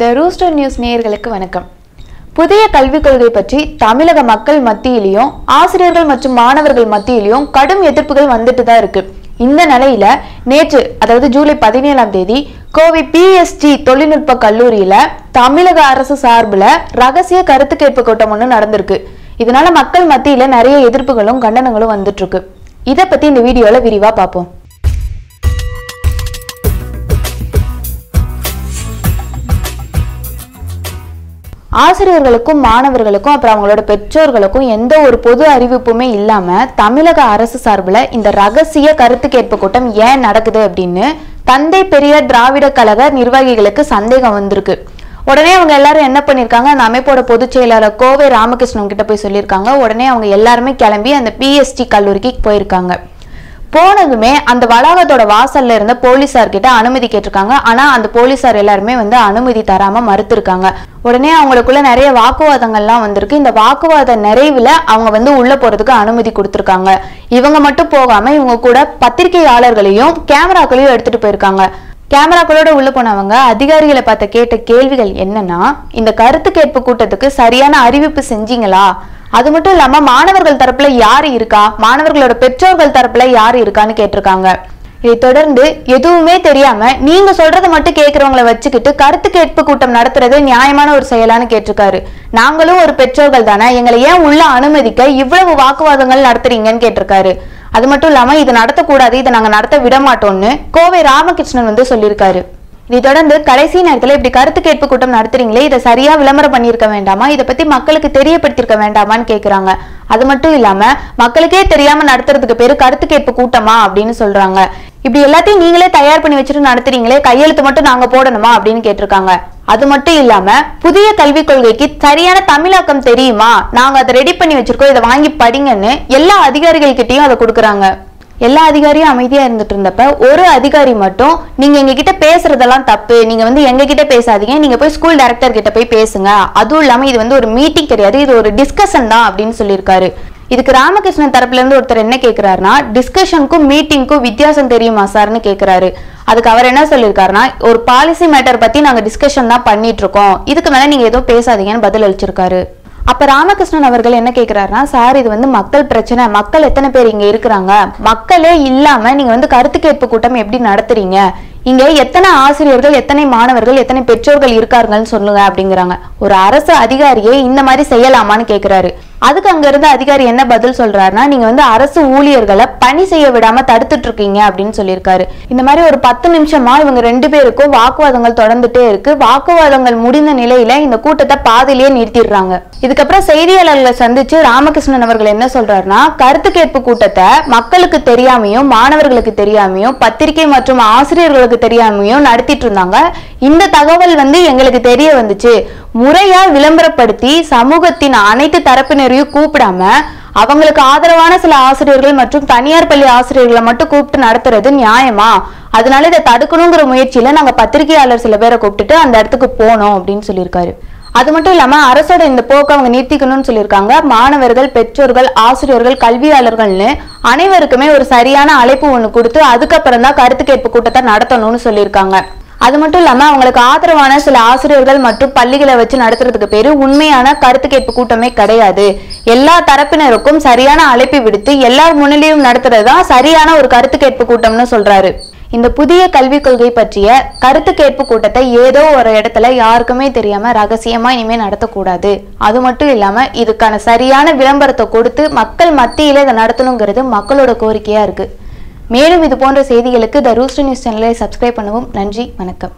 த rooster news நேயர்களுக்கு வணக்கம். புதிய கல்விக் கொள்கை பற்றி தமிழக மக்கள் மத்தியிலையும் ஆசிரியர்கள் மற்றும் மாணவர்கள் மத்தியிலையும் கடும் எதிர்ப்புகள் வந்துட்டு தான் இருக்கு. இந்த நிலையில நேற்று அதாவது ஜூலை பதினேழாம் தேதி கோவை பிஎஸ்டி தொழில்நுட்ப கல்லூரியில தமிழக அரசு சார்பில் ரகசிய கருத்து கேட்பு கூட்டம் ஒன்று நடந்திருக்கு. இதனால மக்கள் மத்தியில நிறைய எதிர்ப்புகளும் கண்டனங்களும் வந்துட்டு இருக்கு. இதை பத்தி இந்த வீடியோல விரிவா பார்ப்போம். ஆசிரியர்களுக்கும் மாணவர்களுக்கும் அப்புறம் அவங்களோட பெற்றோர்களுக்கும் எந்த ஒரு பொது அறிவிப்புமே இல்லாம தமிழக அரசு சார்பில் இந்த ரகசிய கருத்து கேட்பு கூட்டம் ஏன் நடக்குது அப்படின்னு தந்தை பெரியார் திராவிட கழக நிர்வாகிகளுக்கு சந்தேகம் வந்திருக்கு. உடனே அவங்க எல்லாரும் என்ன பண்ணியிருக்காங்க அந்த அமைப்போட பொதுச் செயலாளர் கோவை ராமகிருஷ்ணன் கிட்ட போய் சொல்லியிருக்காங்க. உடனே அவங்க எல்லாருமே கிளம்பி அந்த பிஎஸ்டி கல்லூரிக்கு போயிருக்காங்க. போனதுமே அந்த வளாகத்தோட வாசல்ல இருந்த போலீசார் கிட்ட அனுமதி கேட்டிருக்காங்க. ஆனா அந்த போலீசார் எல்லாருமே வந்து அனுமதி தராம மறுத்திருக்காங்க. உடனே அவங்களுக்குள்ள நிறைய வாக்குவாதங்கள்லாம் வந்திருக்கு. இந்த வாக்குவாத நிறைவுல அவங்க வந்து உள்ள போறதுக்கு அனுமதி கொடுத்துருக்காங்க. இவங்க மட்டும் போகாம இவங்க கூட பத்திரிகையாளர்களையும் கேமராக்களையும் எடுத்துட்டு போயிருக்காங்க. கேமராக்களோட உள்ள போனவங்க அதிகாரிகளை பார்த்த கேட்ட கேள்விகள் என்னன்னா இந்த கருத்து கேட்பு கூட்டத்துக்கு சரியான அறிவிப்பு செஞ்சீங்களா? அது மட்டும் இல்லாம மாணவர்கள் தரப்புல யாரு இருக்கா? மாணவர்களோட பெற்றோர்கள் தரப்புல யாரு இருக்கான்னு கேட்டிருக்காங்க. இதை தொடர்ந்து எதுவுமே தெரியாம நீங்க சொல்றதை மட்டும் கேட்கறவங்களை வச்சுக்கிட்டு கருத்து கேட்பு கூட்டம் நடத்துறது நியாயமான ஒரு செயலான்னு கேட்டிருக்காரு. நாங்களும் ஒரு பெற்றோர்கள் தானே எங்களை ஏன் உள்ள அனுமதிக்க இவ்வளவு வாக்குவாதங்கள் நடத்துறீங்கன்னு கேட்டிருக்காரு. அது மட்டும் இல்லாம இது நடத்தக்கூடாது இதை நாங்க நடத்த விட மாட்டோம்னு கோவை ராமகிருஷ்ணன் வந்து சொல்லியிருக்காரு. இதை தொடர்ந்து கடைசி நேரத்தில் இப்படி கருத்து கேட்பு கூட்டம் நடத்துறீங்களே இதை சரியா விளம்பரம் பண்ணியிருக்க வேண்டாமா? இதை பத்தி மக்களுக்கு தெரியப்படுத்தியிருக்க வேண்டாமான்னு கேட்குறாங்க அது மட்டும் இல்லாம மக்களுக்கே தெரியாம நடத்துறதுக்கு பேரு கருத்து கேட்பு கூட்டமா அப்படின்னு சொல்றாங்க. இப்படி எல்லாத்தையும் நீங்களே தயார் பண்ணி வச்சுட்டு நடத்துறீங்களே கையெழுத்து மட்டும் நாங்க போடணுமா அப்படின்னு கேட்டிருக்காங்க. அது மட்டும் இல்லாம புதிய கல்விக் கொள்கைக்கு சரியான தமிழாக்கம் தெரியுமா? நாங்க அதை ரெடி பண்ணி வச்சிருக்கோம் இதை வாங்கி படிங்கன்னு எல்லா அதிகாரிகள் கிட்டையும் அதை கொடுக்குறாங்க. எல்லா அதிகாரியும் அமைதியா இருந்துட்டு இருந்தப்ப ஒரு அதிகாரி மட்டும் நீங்க எங்க கிட்ட பேசுறதெல்லாம் தப்பு. நீங்க வந்து எங்க கிட்ட பேசாதீங்க. நீங்க போய் ஸ்கூல் டைரக்டர் கிட்ட போய் பேசுங்க. அதுவும் இல்லாம இது வந்து ஒரு மீட்டிங் கிடையாது. இது ஒரு டிஸ்கஷன் தான் அப்படின்னு சொல்லியிருக்காரு. இதுக்கு ராமகிருஷ்ணன் தரப்புல இருந்து ஒருத்தர் என்ன கேக்குறாருன்னா டிஸ்கஷனுக்கும் மீட்டிங்க்கும் வித்தியாசம் தெரியுமா சார்னு கேக்குறாரு. அதுக்கு அவர் என்ன சொல்லியிருக்காருன்னா ஒரு பாலிசி மேட்டர் பத்தி நாங்க டிஸ்கஷன் தான் பண்ணிட்டு இருக்கோம். இதுக்கு மேல நீங்க எதுவும் பேசாதீங்கன்னு பதில் அளிச்சிருக்காரு அப்ப ராமகிருஷ்ணன் அவர்கள் என்ன கேக்குறாருன்னா சார் இது வந்து மக்கள் பிரச்சனை. மக்கள் எத்தனை பேர் இங்க இருக்கிறாங்க? மக்களே இல்லாம நீங்க வந்து கருத்து கேட்பு கூட்டம் எப்படி நடத்துறீங்க? இங்க எத்தனை ஆசிரியர்கள் எத்தனை மாணவர்கள் எத்தனை பெற்றோர்கள் இருக்கார்கள்னு சொல்லுங்க அப்படிங்கிறாங்க. ஒரு அரசு அதிகாரியே இந்த மாதிரி செய்யலாமான்னு கேக்குறாரு. அதுக்கு அங்க இருந்த அதிகாரி என்ன பதில் சொல்றாருன்னா நீங்க வந்து அரசு ஊழியர்களை பணி செய்ய விடாம தடுத்துட்டு இருக்கீங்க அப்படின்னு சொல்லியிருக்காரு. இந்த மாதிரி ஒரு பத்து நிமிஷமா இவங்க ரெண்டு பேருக்கும் வாக்குவாதங்கள் தொடர்ந்துட்டே இருக்கு. வாக்குவாதங்கள் முடிந்த நிலையில இந்த கூட்டத்தை பாதியிலேயே நிறுத்திடுறாங்க. இதுக்கப்புறம் செய்தியாளர்களை சந்திச்சு ராமகிருஷ்ணன் அவர்கள் என்ன சொல்றாருன்னா கருத்து கேட்பு கூட்டத்தை மக்களுக்கு தெரியாமையும் மாணவர்களுக்கு தெரியாமையும் பத்திரிகை மற்றும் ஆசிரியர்களுக்கு தெரியாமையும் நடத்திட்டு இருந்தாங்க. இந்த தகவல் வந்து எங்களுக்கு தெரிய வந்துச்சு. முறையா விளம்பரப்படுத்தி சமூகத்தின் அனைத்து தரப்பினரையும் கூப்பிடாம அவங்களுக்கு ஆதரவான சில ஆசிரியர்கள் மற்றும் தனியார் பள்ளி ஆசிரியர்களை மட்டும் கூப்பிட்டு நடத்துறது நியாயமா? அதனால இதை தடுக்கணுங்கிற முயற்சியில நாங்க பத்திரிகையாளர் சில பேரை கூப்பிட்டுட்டு அந்த இடத்துக்கு போனோம் அப்படின்னு சொல்லியிருக்காரு. அது மட்டும் இல்லாம அரசோட இந்த போக்கை அவங்க நிறுத்திக்கணும்னு சொல்லியிருக்காங்க. மாணவர்கள் பெற்றோர்கள் ஆசிரியர்கள் கல்வியாளர்கள்னு அனைவருக்குமே ஒரு சரியான அழைப்பு ஒண்ணு கொடுத்து அதுக்கப்புறம் தான் கருத்து கேட்பு கூட்டத்தை நடத்தணும்னு சொல்லியிருக்காங்க. அது மட்டும் இல்லாம அவங்களுக்கு ஆதரவான சில ஆசிரியர்கள் மற்றும் பள்ளிகளை வச்சு நடத்துறதுக்கு பேரு உண்மையான கருத்து கேட்பு கூட்டமே கிடையாது. எல்லா தரப்பினருக்கும் சரியான அழைப்பு விடுத்து எல்லார் முன்னிலையும் நடத்துறது தான் சரியான ஒரு கருத்து கேட்பு கூட்டம்னு சொல்றாரு. இந்த புதிய கல்விக் கொள்கை பற்றிய கருத்து கேட்பு கூட்டத்தை ஏதோ ஒரு இடத்துல யாருக்குமே தெரியாம ரகசியமா இனிமே நடத்தக்கூடாது. அது மட்டும் இல்லாம இதுக்கான சரியான விளம்பரத்தை கொடுத்து மக்கள் மத்தியில இதை நடத்தணுங்கிறது மக்களோட கோரிக்கையா இருக்கு. மேலும் இது போன்ற செய்திகளுக்கு த ரூஸ்டர் நியூஸ் சேனலை சப்ஸ்கிரைப் பண்ணவும் நன்றி வணக்கம்.